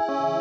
you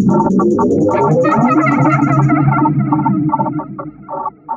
Thank you.